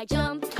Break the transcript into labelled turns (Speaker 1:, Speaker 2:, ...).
Speaker 1: I jumped